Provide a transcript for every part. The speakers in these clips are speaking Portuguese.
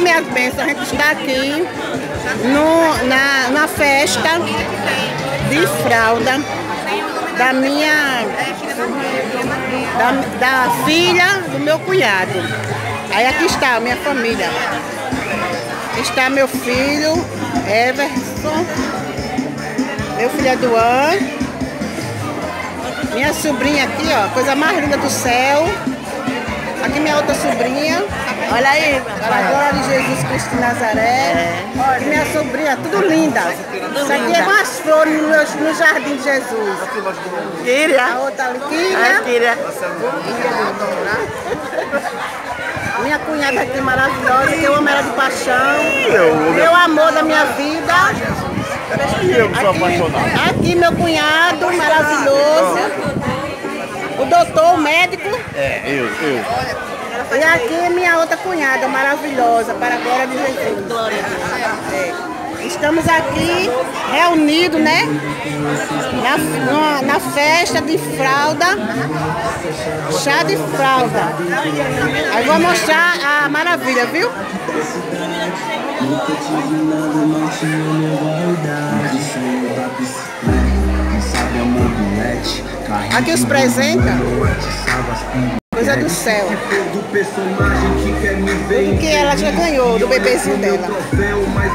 minhas bênçãos, a gente está aqui no, na, na festa de fralda da minha da, da filha do meu cunhado. Aí aqui está a minha família. Está meu filho, Everson, meu filho Eduan, minha sobrinha aqui, ó, coisa mais linda do céu. Aqui minha outra sobrinha. Olha aí, a glória de Jesus Cristo de Nazaré. Olha, minha sobrinha, tudo linda. Isso aqui é umas flores no, meu- no jardim de Jesus. A Kíria. outra ali, A. Kíria. Minha cunhada aqui maravilhosa, que eu amo ela de paixão. Eu, Meu amor da minha vida. eu que sou apaixonado. Aqui meu cunhado maravilhoso. O doutor, o médico. É, eu, eu. E aqui minha outra cunhada maravilhosa, para a glória de Jesus. É. Estamos aqui reunidos, né? Na, na, festa de fralda, chá de fralda. Aí vou mostrar a maravilha, viu? Aqui os de Coisa do céu. Tudo que ela já ganhou do bebezinho dela.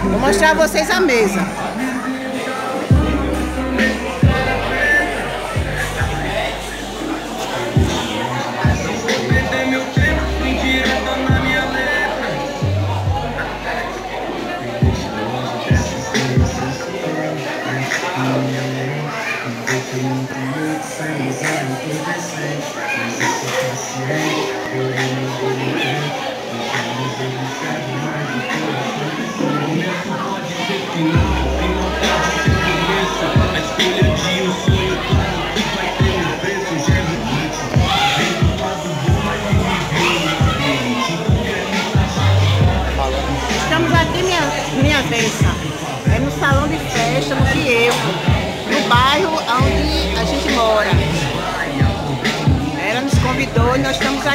Vou mostrar a vocês a mesa.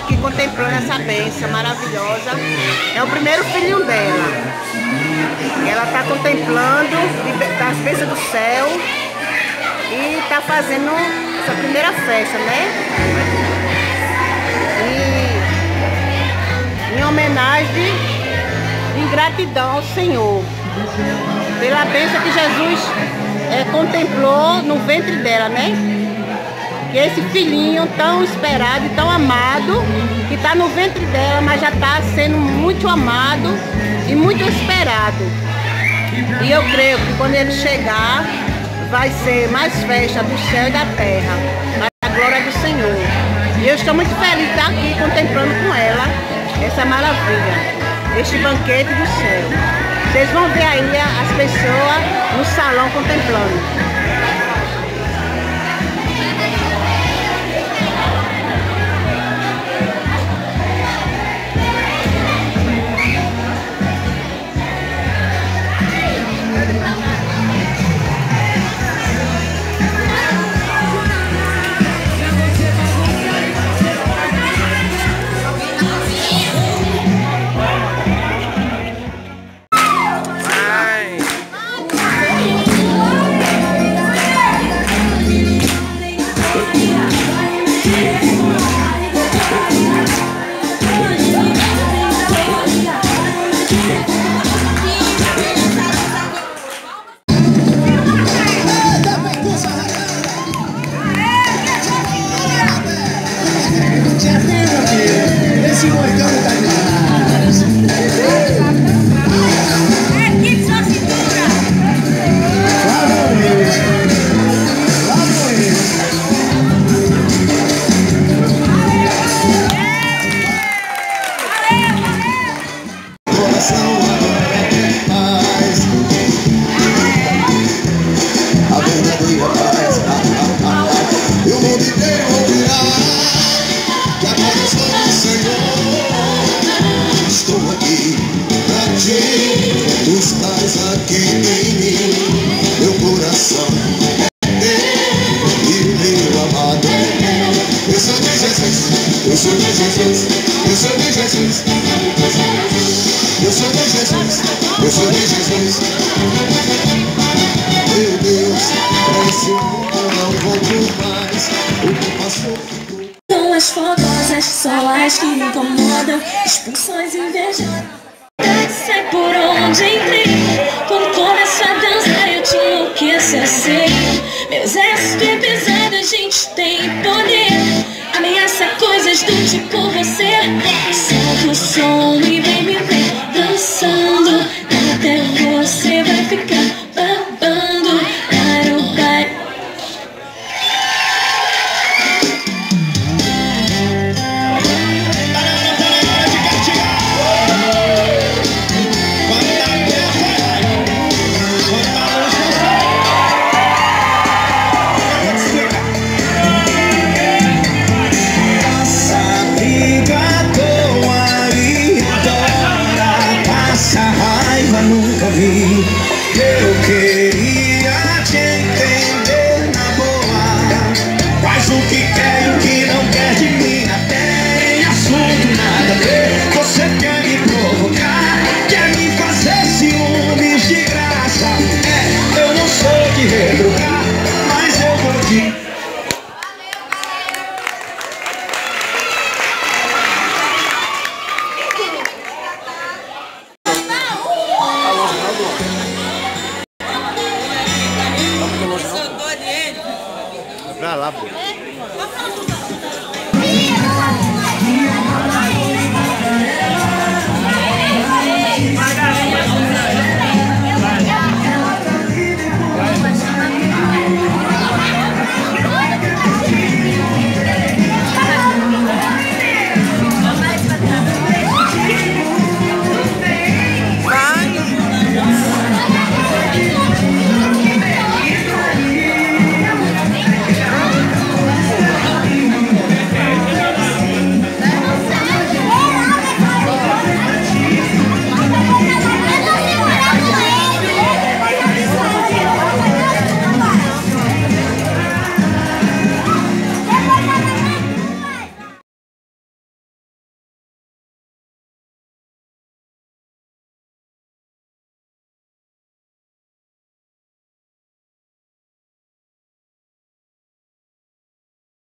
Aqui contemplando essa benção maravilhosa. É o primeiro filhinho dela. Ela está contemplando as bênçãos do céu e está fazendo essa primeira festa, né? E em homenagem em gratidão ao Senhor pela bênção que Jesus eh, contemplou no ventre dela, né? Que esse filhinho tão esperado e tão amado, que está no ventre dela, mas já está sendo muito amado e muito esperado. E eu creio que quando ele chegar, vai ser mais festa do céu e da terra, para a glória do Senhor. E eu estou muito feliz de estar aqui contemplando com ela essa maravilha, este banquete do céu. Vocês vão ver aí as pessoas no salão contemplando. Que a bênção do Senhor Estou aqui pra ti Tu estás aqui em mim Meu coração é teu E meu amado é meu Eu sou de Jesus Eu sou de Jesus Eu sou de Jesus Eu sou de Eu sou de Jesus. Meu Deus, pra esse mundo eu não volto mais. O que passou ficou. São as fogosas, só as que incomodam, expulsões invejosas. Sai por onde entrei, quando começo a dançar eu te enlouqueço, eu sei. Meu exército é pesado, a gente tem poder. Ameaça coisas do tipo você. Solta o som e